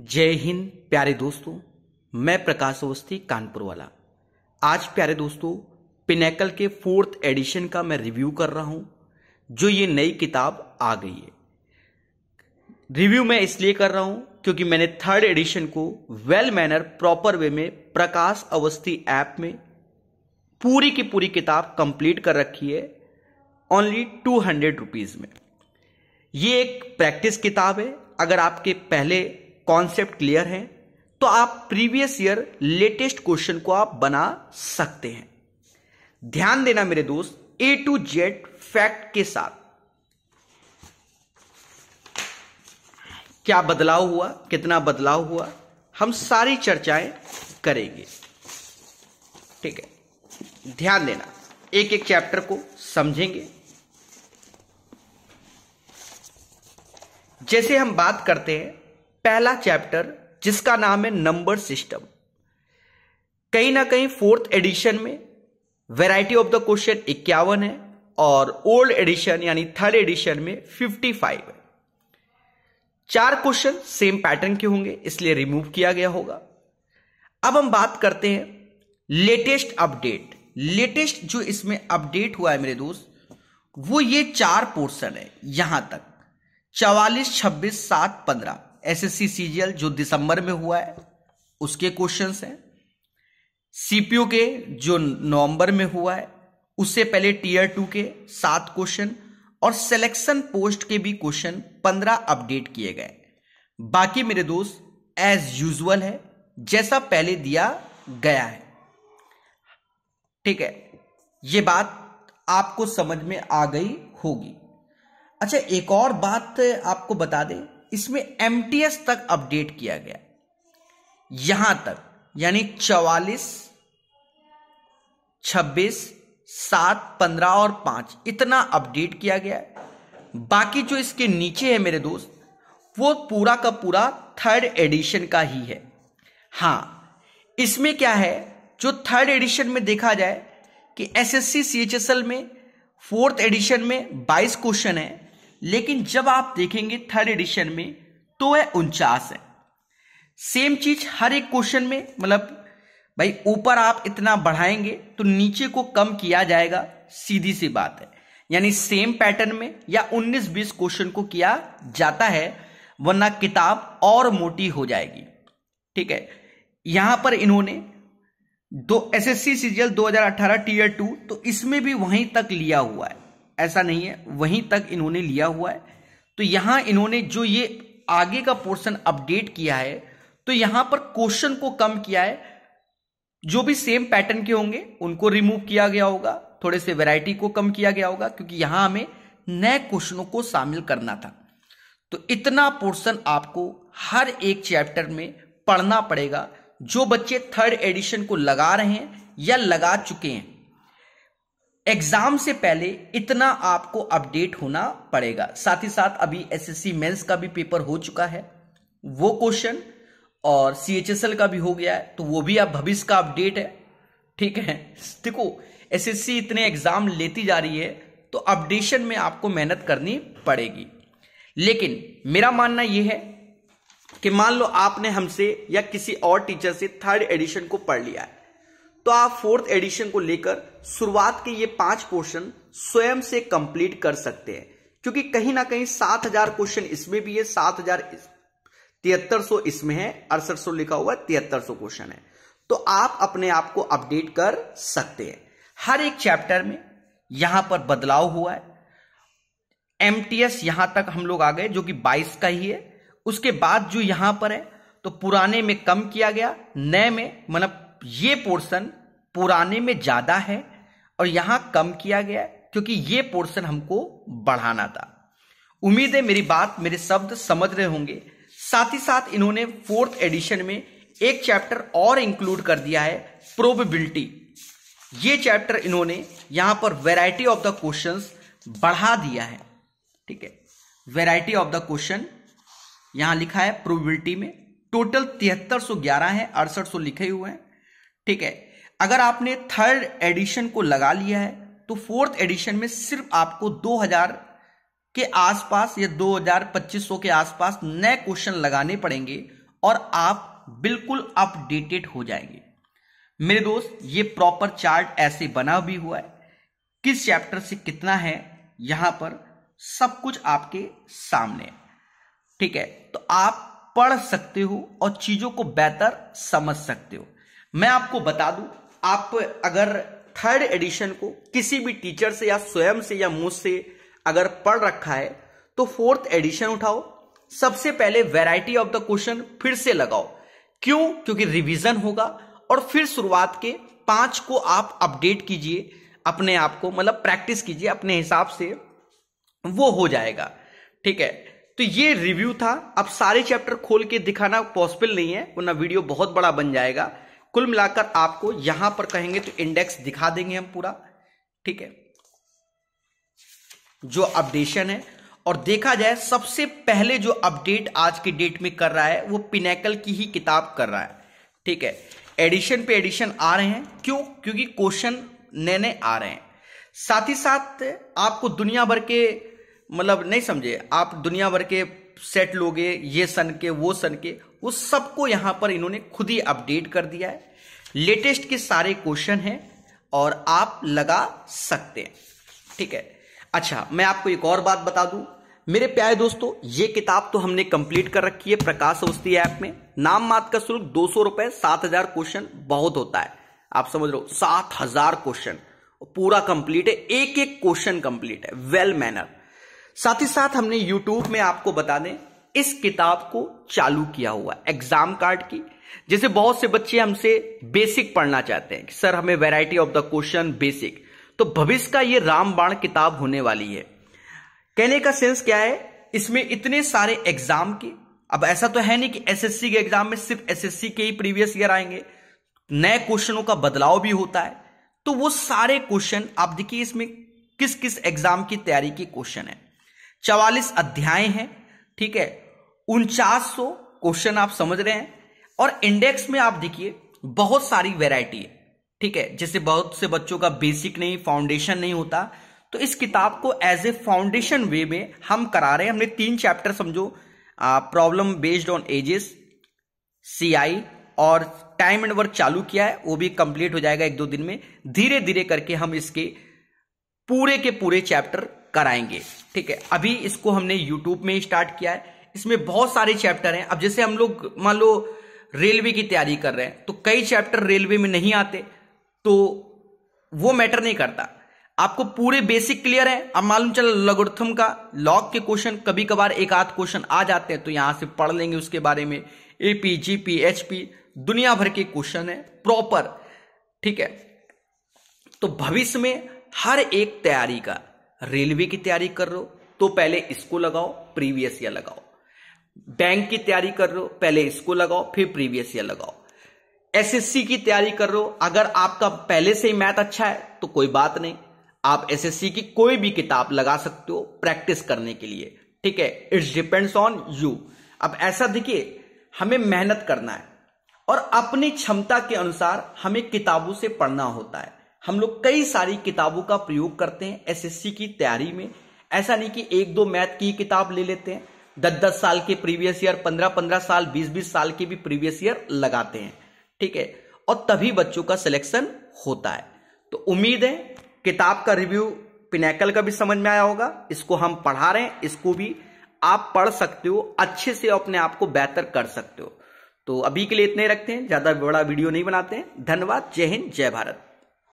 जय हिंद, प्यारे दोस्तों। मैं प्रकाश अवस्थी, कानपुर वाला। आज, प्यारे दोस्तों, पिनेकल के फोर्थ एडिशन का मैं रिव्यू कर रहा हूँ, जो ये नई किताब आ गई है। रिव्यू मैं इसलिए कर रहा हूँ, क्योंकि मैंने थर्ड एडिशन को वेल मैनर, प्रॉपर वे में, प्रकाश अवस्थी ऐप में पूरी की पूरी किताब कंप्लीट कर रखी है ओनली टू हंड्रेड रुपीज़ में। ये एक प्रैक्टिस किताब है। अगर आपके पहले कॉन्सेप्ट क्लियर है तो आप प्रीवियस ईयर लेटेस्ट क्वेश्चन को आप बना सकते हैं। ध्यान देना मेरे दोस्त ए टू जेड फैक्ट के साथ। क्या बदलाव हुआ? कितना बदलाव हुआ? हम सारी चर्चाएँ करेंगे। ठीक है, ध्यान देना। एक एक चैप्टर को समझेंगे। जैसे हम बात करते हैं पहला चैप्टर, जिसका नाम है नंबर सिस्टम। कहीं ना कहीं फोर्थ एडिशन में वैरायटी ऑफ़ द क्वेश्चन इक्यावन है और ओल्ड एडिशन यानी थर्ड एडिशन में फिफ्टी फाइव है। चार क्वेश्चन सेम पैटर्न के होंगे, इसलिए रिमूव किया गया होगा। अब हम बात करते हैं लेटेस्ट अपडेट। लेटेस्ट जो इसमें अपडेट हुआ है मेरे दोस्त, वो ये चार पोर्शन है, यहाँ तक। चवालीस, छब्बीस, सात, पंद्रह। एस एस सी सीजीएल जो दिसंबर में हुआ है, उसके क्वेश्चंस हैं। सीपीयू के जो नवंबर में हुआ है, उससे पहले टीयर टू के सात क्वेश्चन और सिलेक्शन पोस्ट के भी क्वेश्चन पंद्रह अपडेट किए गए। बाकी मेरे दोस्त एज यूजुअल है, जैसा पहले दिया गया है। ठीक है, ये बात आपको समझ में आ गई होगी। अच्छा एक और बात आपको बता दें इसमें एमटीएस तक अपडेट किया गया। यहाँ तक, यानी चवालीस, छब्बीस, सात, पंद्रह और पाँच, इतना अपडेट किया गया। बाकी जो इसके नीचे है मेरे दोस्त, वो पूरा का पूरा थर्ड एडिशन का ही है। हाँ, इसमें क्या है, जो थर्ड एडिशन में देखा जाए कि एसएससी सीएचएसएल में फोर्थ एडिशन में 22 क्वेश्चन है लेकिन जब आप देखेंगे थर्ड एडिशन में तो वह उनचास है। सेम चीज़ हर एक क्वेश्चन में मतलब भाई, ऊपर आप इतना बढ़ाएँगे तो नीचे को कम किया जाएगा, सीधी सी बात है। यानी सेम पैटर्न में या 19-20 क्वेश्चन को किया जाता है, वरना किताब और मोटी हो जाएगी। ठीक है? यहाँ पर इन्होंने दो S SSC CGL 2018 tier two तो इसमें भी वहीं तक लिया हुआ है। ऐसा नहीं है, वहीं तक इन्होंने लिया हुआ है। तो यहाँ इन्होंने जो ये आगे का पोर्शन अपडेट किया है तो यहाँ पर क्वेश्चन को कम किया है। जो भी सेम पैटर्न के होंगे, उनको रिमूव किया गया होगा, थोड़े से वैरायटी को कम किया गया होगा, क्योंकि यहाँ हमें नए क्वेश्चनों को शामिल करना था। तो इतना पोर्शन आपको हर एक चैप्टर में पढ़ना पड़ेगा। जो बच्चे थर्ड एडिशन को लगा रहे हैं या लगा चुके हैं एग्ज़ाम से पहले इतना आपको अपडेट होना पड़ेगा। साथ ही साथ अभी एसएससी मेंस का भी पेपर हो चुका है। वो क्वेश्चन और सीएचएसएल का भी हो गया है तो वो भी अब भविष्य का अपडेट है। ठीक है? देखो एसएससी इतने एग्ज़ाम लेती जा रही है तो अपडेशन में आपको मेहनत करनी पड़ेगी। लेकिन मेरा मानना यह है कि मान लो आपने हमसे या किसी और टीचर से थर्ड एडिशन को पढ़ लिया है। तो आप फोर्थ एडिशन को लेकर शुरुआत के ये पाँच पोर्शन स्वयं से कंप्लीट कर सकते हैं। क्योंकि कहीं ना कहीं सात हज़ार क्वेश्चन इसमें भी है, सात हज़ार तिहत्तर इसमें है, अड़सठ लिखा हुआ तिहत्तर क्वेश्चन है। तो आप अपने आप को अपडेट कर सकते हैं। हर एक चैप्टर में यहाँ पर बदलाव हुआ है। एमटीएस यहाँ तक हम लोग आ गए, जो कि 22 का ही है। उसके बाद जो यहाँ पर है तो पुराने में कम किया गया, नए में मतलब ये पोर्शन पुराने में ज़्यादा है और यहाँ कम किया गया क्योंकि ये पोर्शन हमको बढ़ाना था। उम्मीद है मेरी बात, मेरे शब्द समझ रहे होंगे। साथ ही साथ इन्होंने फोर्थ एडिशन में एक चैप्टर और इंक्लूड कर दिया है, प्रोबेबिलिटी। ये चैप्टर इन्होंने यहाँ पर वेराइटी ऑफ़ द क्वेश्चंस बढ़ा दिया है। ठीक है? वेराइटी ऑफ़ द क्वेश्चन, यहाँ लिखा है प्रोबेबिलिटी में। टोटल तिहत्तर सौ ग्यारह है, अड़सठ सौ लिखे हुए हैं। ठीक है? अगर आपने थर्ड एडिशन को लगा लिया है तो फोर्थ एडिशन में सिर्फ़ आपको 2000 के आसपास या 2000 2500 के आसपास नए क्वेश्चन लगाने पड़ेंगे और आप बिल्कुल अपडेटेड हो जाएँगे। मेरे दोस्त, ये प्रॉपर चार्ट ऐसे बना भी हुआ है। किस चैप्टर से कितना है, यहाँ पर सब कुछ आपके सामने ठीक है तो आप पढ़ सकते हो और चीज़ों को बेहतर समझ सकते हो। मैं आपको बता दूँ आप अगर थर्ड एडिशन को किसी भी टीचर से या स्वयं से या मुझसे अगर पढ़ रखा है तो फोर्थ एडिशन उठाओ। सबसे पहले वैरायटी ऑफ़ द क्वेश्चन फिर से लगाओ। क्यों? क्योंकि रिवीजन होगा और फिर शुरुआत के पाँच को आप अपडेट कीजिए, अपने आप को मतलब प्रैक्टिस कीजिए, अपने हिसाब से वो हो जाएगा। ठीक है? तो ये रिव्यू था। अब सारे चैप्टर खोल के दिखाना पॉसिबल नहीं है, वरना वीडियो बहुत बड़ा बन जाएगा। कुल मिलाकर आपको यहाँ पर कहेंगे तो इंडेक्स दिखा देंगे हम पूरा, ठीक है? जो अपडेशन है, और देखा जाए सबसे पहले जो अपडेट आज की डेट में कर रहा है, वो पिनेकल की ही किताब कर रहा है, ठीक है? एडिशन पे एडिशन आ रहे हैं, क्यों? क्योंकि क्वेश्चन नए नए आ रहे हैं। साथ ही साथ आपको दुनिया भर के मतलब नहीं समझे, आप दुनिया भर के सेट लोगे, ये सन के, वो सन के, उस सबको यहाँ पर इन्होंने खुद ही अपडेट कर दिया है। लेटेस्ट के सारे क्वेश्चन हैं और आप लगा सकते हैं। ठीक है? अच्छा मैं आपको एक और बात बता दूँ। मेरे प्यारे दोस्तों, ये किताब तो हमने कंप्लीट कर रखी है प्रकाश अवस्थी ऐप में। नाम मात का शुल्क दो सौ रुपए, सात हज़ार क्वेश्चन बहुत होता है। आप समझ लो सात हज़ार क्वेश्चन पूरा कंप्लीट है एक एक क्वेश्चन कंप्लीट है। वेल मैनर साथ ही साथ हमने यूट्यूब में आपको बता दें, इस किताब को चालू किया हुआ, एग्ज़ाम कार्ड की, जैसे बहुत से बच्चे हमसे बेसिक पढ़ना चाहते हैं कि, सर, हमें variety of the question basic. तो भविष्य का ये रामबाण किताब होने वाली है। कहने का सेंस क्या है? इसमें इतने सारे एग्ज़ाम के, अब ऐसा तो है नहीं कि एसएससी के एग्ज़ाम में सिर्फ़ एसएससी के ही प्रीवियस ईयर आएँगे। नए क्वेश्चनों का बदलाव भी होता है। तो वो सारे क्वेश्चन, आप देखिए इसमें किस किस एग्ज़ाम की तैयारी के क्वेश्चन है। चवालीस अध्याय हैं, ठीक है? उनचास सौ क्वेश्चन आप समझ रहे हैं और इंडेक्स में आप देखिए, बहुत सारी वेराइटी है, ठीक है? जैसे बहुत से बच्चों का बेसिक नहीं फाउंडेशन नहीं होता तो इस किताब को एज ए फाउंडेशन वे में हम करा रहे हैं। हमने तीन चैप्टर समझो problem based on ages C I और टाइम एंड वर्क चालू किया है, वो भी कंप्लीट हो जाएगा एक दो दिन में। धीरे धीरे करके हम इसके पूरे के पूरे चैप्टर कराएँगे। ठीक है, अभी इसको हमने यूट्यूब में स्टार्ट किया है। इसमें बहुत सारे चैप्टर हैं। अब जैसे हम लोग, मान लो रेलवे की तैयारी कर रहे हैं तो कई चैप्टर रेलवे में नहीं आते तो वो मैटर नहीं करता। आपको पूरे बेसिक क्लियर है। अब मालूम चला लगोर्थम का लॉग के क्वेश्चन कभी कभार एक आध क्वेश्चन आ जाते हैं तो यहाँ से पढ़ लेंगे उसके बारे में। एपी जीपी एचपी दुनिया भर के क्वेश्चन है प्रॉपर ठीक है तो भविष्य में हर एक तैयारी का रेलवे की तैयारी कर रहे हो तो पहले इसको लगाओ, प्रीवियस ईयर लगाओ। बैंक की तैयारी कर रहे हो, पहले इसको लगाओ, फिर प्रीवियस ईयर लगाओ। एसएससी की तैयारी कर रहे हो, अगर आपका पहले से ही मैथ अच्छा है तो कोई बात नहीं। आप एसएससी की कोई भी किताब लगा सकते हो, प्रैक्टिस करने के लिए। ठीक है इट्स डिपेंड्स ऑन यू। अब ऐसा देखिए, हमें मेहनत करना है, और अपनी क्षमता के अनुसार हमें किताबों से पढ़ना होता है। हम लोग कई सारी किताबों का प्रयोग करते हैं एसएससी की तैयारी में। ऐसा नहीं कि एक दो मैथ की किताब ले लेते हैं। दस दस साल के प्रीवियस ईयर पंद्रह पंद्रह साल बीस बीस साल के भी प्रीवियस ईयर लगाते हैं। ठीक है? और तभी बच्चों का सिलेक्शन होता है। तो उम्मीद है, किताब का रिव्यू पिनेकल का भी समझ में आया होगा। इसको हम पढ़ा रहे हैं, इसको भी आप पढ़ सकते हो, अच्छे से अपने आप को बेहतर कर सकते हो। तो अभी के लिए इतने रखते हैं, ज़्यादा बड़ा वीडियो नहीं बनाते हैं। धन्यवाद, जय हिंद, जय भारत।